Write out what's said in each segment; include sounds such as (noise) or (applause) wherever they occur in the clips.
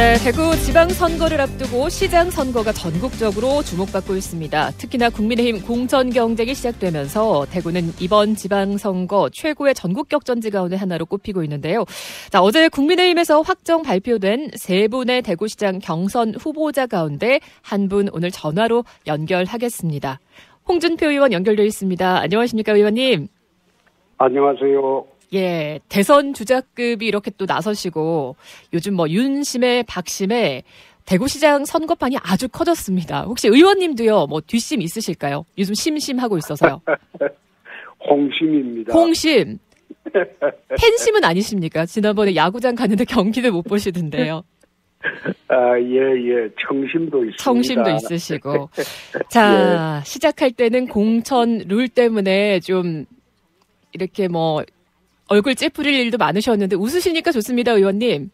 네, 대구 지방선거를 앞두고 시장 선거가 전국적으로 주목받고 있습니다. 특히나 국민의힘 공천 경쟁이 시작되면서 대구는 이번 지방선거 최고의 전국 격전지 가운데 하나로 꼽히고 있는데요. 자, 어제 국민의힘에서 확정 발표된 세 분의 대구시장 경선 후보자 가운데 한 분 오늘 전화로 연결하겠습니다. 홍준표 의원 연결되어 있습니다. 안녕하십니까, 의원님? 안녕하세요. 예, 대선 주자급이 이렇게 또 나서시고 요즘 뭐 윤심의 박심의 대구시장 선거판이 아주 커졌습니다. 혹시 의원님도요, 뭐 뒷심 있으실까요? 요즘 심심하고 있어서요. (laughs) 홍심입니다. 홍심. 팬심은 아니십니까? 지난번에 야구장 갔는데 경기를 못 보시던데요. 아, 예, 예. 청심도 있습니다. 청심도 있으시고. (laughs) 자, 예. 시작할 때는 공천 룰 때문에 좀 이렇게 뭐 얼굴 찌푸릴 일도 많으셨는데 웃으시니까 좋습니다, 의원님.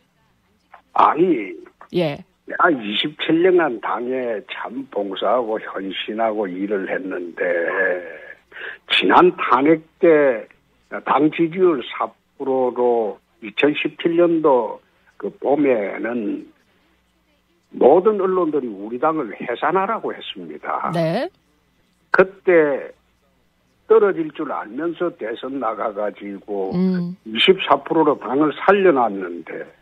아니. 예. 내가 27년간 당에 참 봉사하고 헌신하고 일을 했는데 지난 탄핵 때 당 지지율 4%로 2017년도 그 봄에는 모든 언론들이 우리 당을 해산하라고 했습니다. 네. 그때 떨어질 줄 알면서 대선 나가가지고 음. 24%로 당을 살려놨는데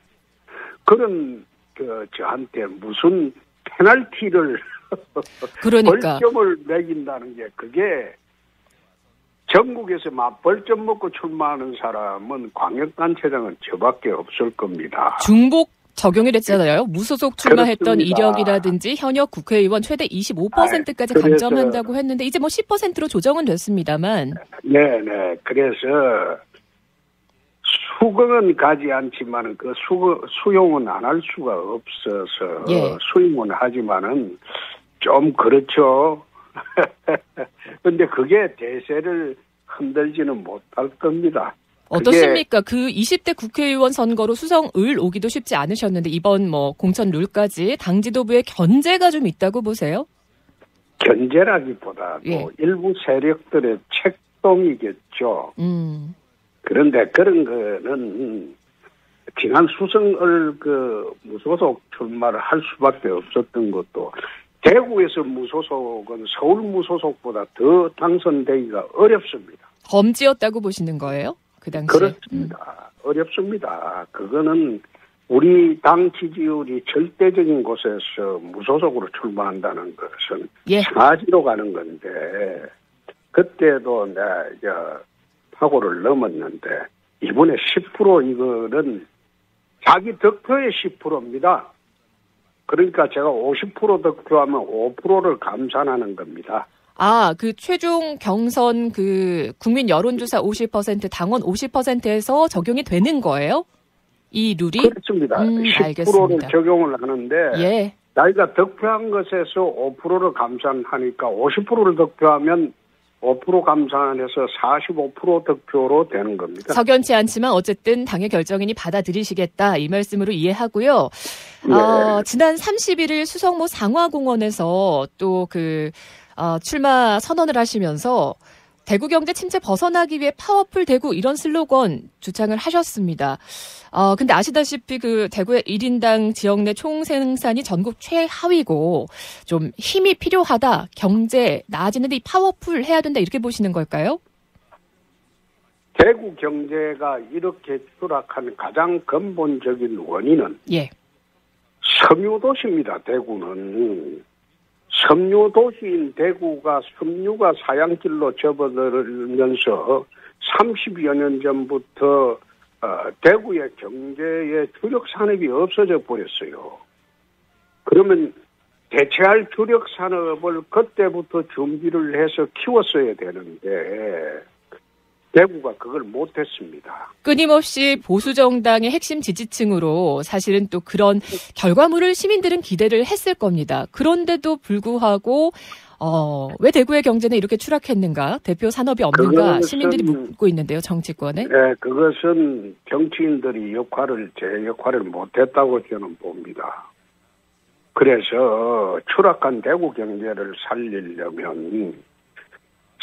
그런 그 저한테 무슨 페널티를 그러니까. (laughs) 벌점을 매긴다는 게 그게 전국에서 막 벌점 먹고 출마하는 사람은 광역단체장은 저밖에 없을 겁니다. 중복 적용이 됐잖아요. 무소속 출마했던 그렇습니다. 이력이라든지 현역 국회의원 최대 25%까지 아, 감점한다고 했는데 이제 뭐 10%로 조정은 됐습니다만. 네, 네. 그래서 수긍은 가지 않지만은 그 수, 수용은 안 할 수가 없어서 예. 수용은 하지만은 좀 그렇죠. (laughs) 근데 그게 대세를 흔들지는 못할 겁니다. 어떻습니까? 그 20대 국회의원 선거로 수성을 오기도 쉽지 않으셨는데 이번 뭐 공천 룰까지 당 지도부의 견제가 좀 있다고 보세요? 견제라기보다도 예. 일부 세력들의 책동이겠죠. 음. 그런데 그런 거는 지난 수성을 그 무소속 출마를 할 수밖에 없었던 것도 대구에서 무소속은 서울 무소속보다 더 당선되기가 어렵습니다. 범지였다고 보시는 거예요? 그 당시에. 그렇습니다. 음. 어렵습니다. 그거는 우리 당 지지율이 절대적인 곳에서 무소속으로 출마한다는 것은 예. 사지로 가는 건데 그때도 내가 파고를 넘었는데 이번에 10% 이거는 자기 득표의 10%입니다. 그러니까 제가 50% 득표하면 5%를 감산하는 겁니다. 아, 그 최종 경선 그 국민 여론조사 50% 당원 50%에서 적용이 되는 거예요? 이 룰이? 그렇습니다. 음, 10%를 알겠습니다. 적용을 하는데 예. 나이가 득표한 것에서 5%를 감산하니까 50%를 득표하면 5% 감산해서 45% 득표로 되는 겁니다. 석연치 않지만 어쨌든 당의 결정이니 받아들이시겠다 이 말씀으로 이해하고요. 네. 어, 지난 31일 수성모 상화공원에서 또그 어, 출마 선언을 하시면서 대구 경제 침체 벗어나기 위해 파워풀 대구 이런 슬로건 주창을 하셨습니다. 어, 근데 아시다시피 그 대구의 1인당 지역 내 총생산이 전국 최하위고 좀 힘이 필요하다. 경제 나아지는데 이 파워풀 해야 된다. 이렇게 보시는 걸까요? 대구 경제가 이렇게 추락한 가장 근본적인 원인은 예. 섬유도시입니다. 대구는 섬유 도시인 대구가 섬유가 사양길로 접어들면서 30여 년 전부터 어, 대구의 경제의 주력 산업이 없어져 버렸어요. 그러면 대체할 주력 산업을 그때부터 준비를 해서 키웠어야 되는데 대구가 그걸 못했습니다. 끊임없이 보수 정당의 핵심 지지층으로 사실은 또 그런 결과물을 시민들은 기대를 했을 겁니다. 그런데도 불구하고 어, 왜 대구의 경제는 이렇게 추락했는가? 대표 산업이 없는가? 시민들이 묻고 있는데요, 정치권에. 네, 그것은 정치인들이 역할을, 제 역할을 못했다고 저는 봅니다. 그래서 추락한 대구 경제를 살리려면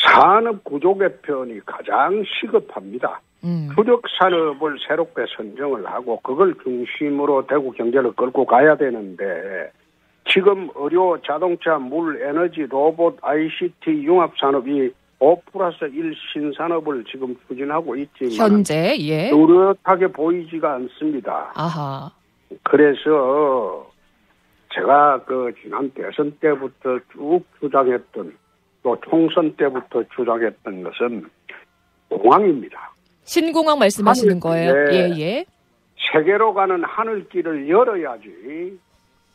산업 구조 개편이 가장 시급합니다. 음. 주력 산업을 새롭게 선정을 하고 그걸 중심으로 대구 경제를 끌고 가야 되는데 지금 의료, 자동차, 물, 에너지, 로봇, ICT 융합 산업이 5 플러스 1 신산업을 지금 추진하고 있지만 현재 예. 뚜렷하게 보이지가 않습니다. 아하. 그래서 제가 그 지난 대선 때부터 쭉 주장했던 또 총선 때부터 주장했던 것은 공항입니다. 신공항 말씀하시는 거예요? 예, 예. 세계로 가는 하늘길을 열어야지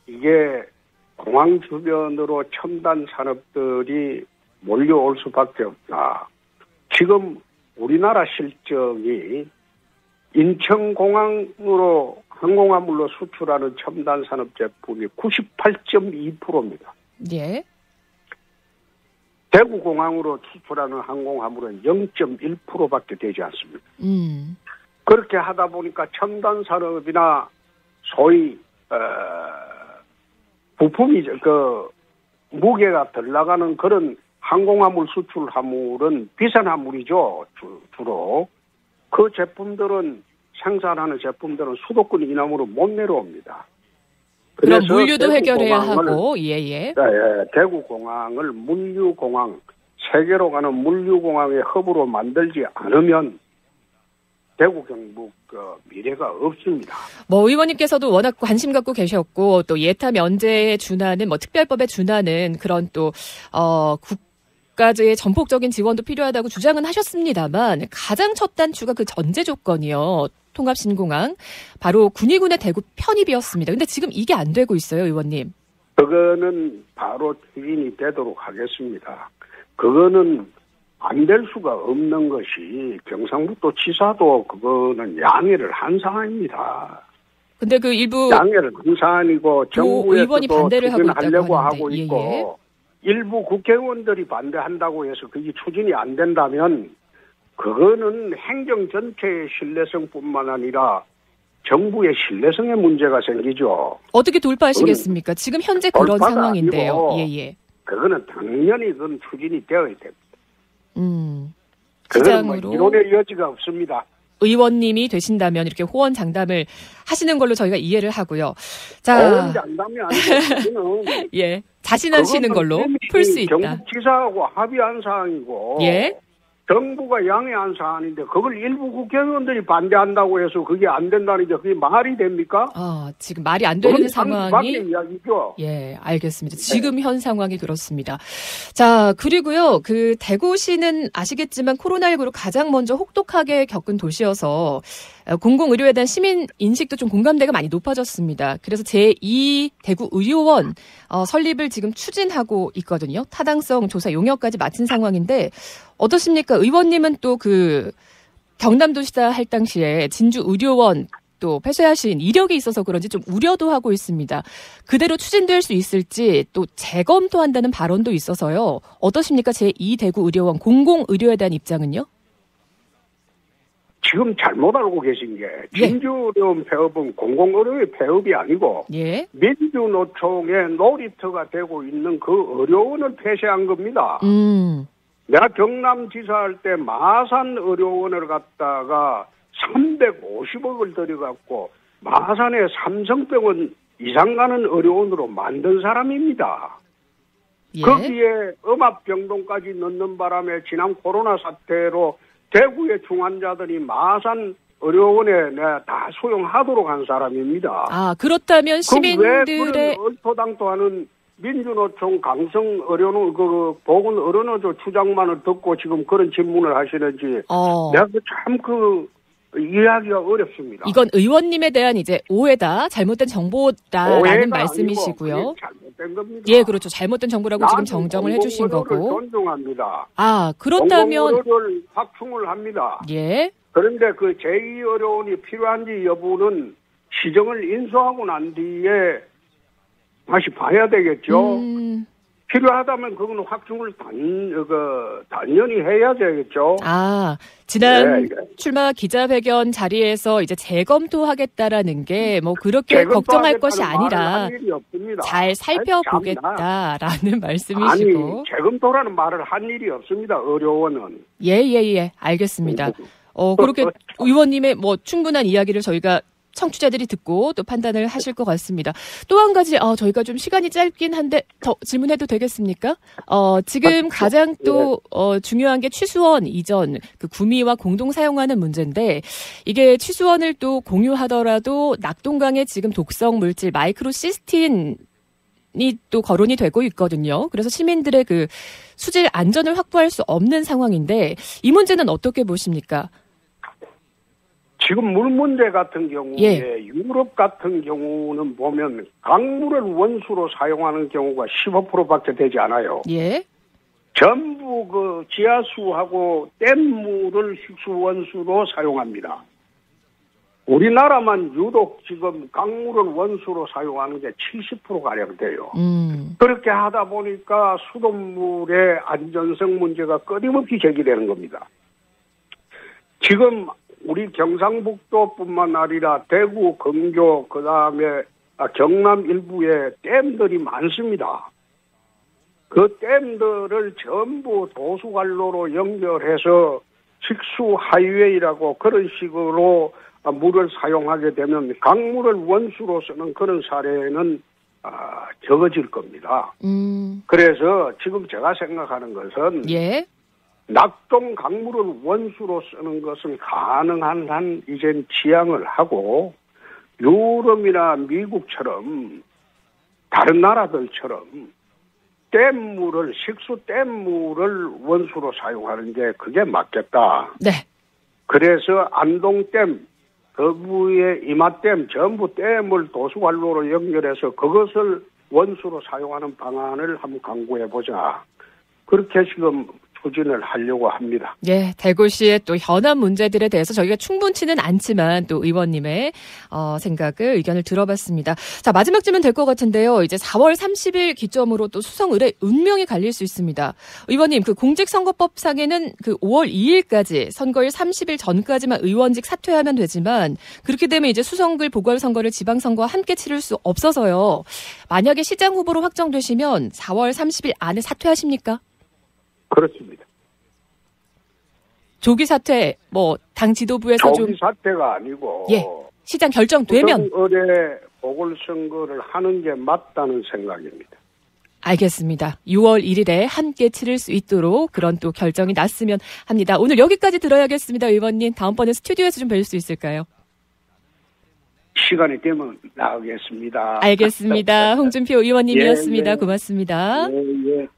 이게 공항 주변으로 첨단 산업들이 몰려올 수밖에 없다. 지금 우리나라 실적이 인천공항으로 항공화물로 수출하는 첨단 산업 제품이 98.2%입니다. 예. 대구공항으로 수출하는 항공화물은 0.1%밖에 되지 않습니다. 음. 그렇게 하다 보니까 첨단 산업이나 소위 어, 부품이 그 무게가 덜 나가는 그런 항공화물 수출 화물은 비싼 화물이죠 주, 주로 그 제품들은 생산하는 제품들은 수도권 이남으로 못 내려옵니다. 그럼 물류도 해결해야 하고 예예. 예. 네, 예, 대구 공항을 물류 공항 세계로 가는 물류 공항의 허브로 만들지 않으면 대구 경북 그 미래가 없습니다. 뭐 의원님께서도 워낙 관심 갖고 계셨고 또 예타 면제에 준하는 뭐 특별법에 준하는 그런 또어 국가의 전폭적인 지원도 필요하다고 주장은 하셨습니다만 가장 첫 단추가 그 전제 조건이요. 통합신공항 바로 군의군의 대구 편입이었습니다. 근데 지금 이게 안 되고 있어요, 의원님. 그거는 바로 추진이 되도록 하겠습니다. 그거는 안 될 수가 없는 것이 경상북도 지사도 그거는 양해를 한 사안입니다. 근데 그 일부 양해를 한 사안이고 정부에서도 추진하려고 하고 예, 있고 예, 예. 일부 국회의원들이 반대한다고 해서 그게 추진이 안 된다면 그거는 행정 전체의 신뢰성뿐만 아니라 정부의 신뢰성에 문제가 생기죠. 어떻게 돌파하시겠습니까? 지금 현재 그런 상황인데요. 예, 예. 그거는 당연히 그건 추진이 되어야 됩니다. 음. 그건 뭐 이론의 여지가 없습니다. 의원님이 되신다면 이렇게 호언 장담을 하시는 걸로 저희가 이해를 하고요. 자, 호언 장담이 아니고 (laughs) 예 자신하시는 걸로 풀 수 있다. 경북지사하고 합의한 사항이고 예. 정부가 양해 한 사안인데 그걸 일부 국회의원들이 반대한다고 해서 그게 안 된다는 게 그게 말이 됩니까? 아 지금 말이 안 되는 상황이 이야기죠. 예, 알겠습니다. 지금 네. 현 상황이 그렇습니다. 자 그리고요 그 대구시는 아시겠지만 코로나19로 가장 먼저 혹독하게 겪은 도시여서 공공의료에 대한 시민 인식도 좀 공감대가 많이 높아졌습니다. 그래서 제2 대구 의료원 어, 설립을 지금 추진하고 있거든요. 타당성 조사 용역까지 마친 상황인데 어떻습니까? 의원님은 또 그 경남도 시다 할 당시에 진주 의료원 또 폐쇄하신 이력이 있어서 그런지 좀 우려도 하고 있습니다. 그대로 추진될 수 있을지 또 재검토한다는 발언도 있어서요. 어떠십니까? 제2 대구 의료원 공공의료에 대한 입장은요? 지금 잘못 알고 계신 게 예. 진주의료원 폐업은 공공의료의 폐업이 아니고 예. 민주노총의 놀이터가 되고 있는 그 의료원을 폐쇄한 겁니다. 음. 내가 경남지사 할 때 마산 의료원을 갔다가 350억을 들여갖고 마산에 삼성병원 이상 가는 의료원으로 만든 사람입니다. 예. 거기에 음압병동까지 넣는 바람에 지난 코로나 사태로 대구의 중환자들이 마산 의료원에 내가 다 수용하도록 한 사람입니다. 아 그렇다면 시민들의 얼토당토 하는 민주노총 강성 의료노 그 보건 의료노조 추장만을 듣고 지금 그런 질문을 하시는지 어. 내가 참그 이해하기가 어렵습니다. 이건 의원님에 대한 이제 오해다, 잘못된 정보다라는 말씀이시고요. 잘못된 겁니다. 예, 그렇죠. 잘못된 정보라고 지금 정정을 해주신 거고. 존중합니다. 아, 그렇다면 확충을 합니다. 예. 그런데 그 제2의료원이 필요한지 여부는 시정을 인수하고 난 뒤에 다시 봐야 되겠죠. 음, 필요하다면 그거는 확정을 단, 그, 단연히 해야 되겠죠. 아, 지난 네, 출마 기자회견 자리에서 이제 재검토하겠다라는 게 뭐 그렇게 걱정할 것이 아니라 잘 살펴보겠다라는 (laughs) 말씀이시고. 아니, 재검토라는 말을 한 일이 없습니다. 어려워는. 예, 예, 예. 알겠습니다. 어, 그렇게 (laughs) 의원님의 뭐 충분한 이야기를 저희가 청취자들이 듣고 또 판단을 하실 것 같습니다. 또 한 가지, 어, 저희가 좀 시간이 짧긴 한데 더 질문해도 되겠습니까? 어, 지금 가장 또 어, 중요한 게 취수원 이전 그 구미와 공동 사용하는 문제인데 이게 취수원을 또 공유하더라도 낙동강에 지금 독성 물질 마이크로 시스틴 이또 거론이 되고 있거든요. 그래서 시민들의 그 수질 안전을 확보할 수 없는 상황인데 이 문제는 어떻게 보십니까? 지금 물 문제 같은 경우에 예. 유럽 같은 경우는 보면 강물을 원수로 사용하는 경우가 15%밖에 되지 않아요. 예. 전부 그 지하수하고 댐물을 식수 원수로 사용합니다. 우리나라만 유독 지금 강물을 원수로 사용하는 게 70% 가량 돼요. 음. 그렇게 하다 보니까 수돗물의 안전성 문제가 끊임없이 제기되는 겁니다. 지금 우리 경상북도뿐만 아니라 대구, 근교, 그 다음에 아, 경남 일부에 댐들이 많습니다. 그 댐들을 전부 도수관로로 연결해서 식수 하이웨이라고 그런 식으로 물을 사용하게 되면 강물을 원수로 쓰는 그런 사례는 아, 적어질 겁니다. 음. 그래서 지금 제가 생각하는 것은 예. 낙동 강물을 원수로 쓰는 것은 가능한 한 이젠 지양을 하고 유럽이나 미국처럼 다른 나라들처럼 댐물을 식수 댐물을 원수로 사용하는 게 그게 맞겠다. 네. 그래서 안동댐, 거부의 이마댐 전부 댐을 도수관로로 연결해서 그것을 원수로 사용하는 방안을 한번 강구해 보자. 그렇게 지금 추진을 하려고 합니다. 예, 대구시의 또 현안 문제들에 대해서 저희가 충분치는 않지만 또 의원님의 어, 생각을 의견을 들어봤습니다. 자 마지막 질문 될 것 같은데요. 이제 4월 30일 기점으로 또 수성 의뢰 운명이 갈릴 수 있습니다. 의원님 그 공직선거법상에는 그 5월 2일까지 선거일 30일 전까지만 의원직 사퇴하면 되지만 그렇게 되면 이제 수성글 보궐선거를 지방선거와 함께 치를 수 없어서요. 만약에 시장 후보로 확정되시면 4월 30일 안에 사퇴하십니까? 그렇습니다. 조기 사퇴 뭐 당 지도부에서 조기 좀 사퇴가 아니고 예 시장 결정되면 의뢰 보궐선거를 하는 게 맞다는 생각입니다. 알겠습니다. 6월 1일에 함께 치를 수 있도록 그런 또 결정이 났으면 합니다. 오늘 여기까지 들어야겠습니다, 의원님. 다음번에 스튜디오에서 좀 뵐 수 있을까요? 시간이 되면 나가겠습니다. 알겠습니다. 홍준표 의원님이었습니다. 예, 예. 고맙습니다. 예, 예.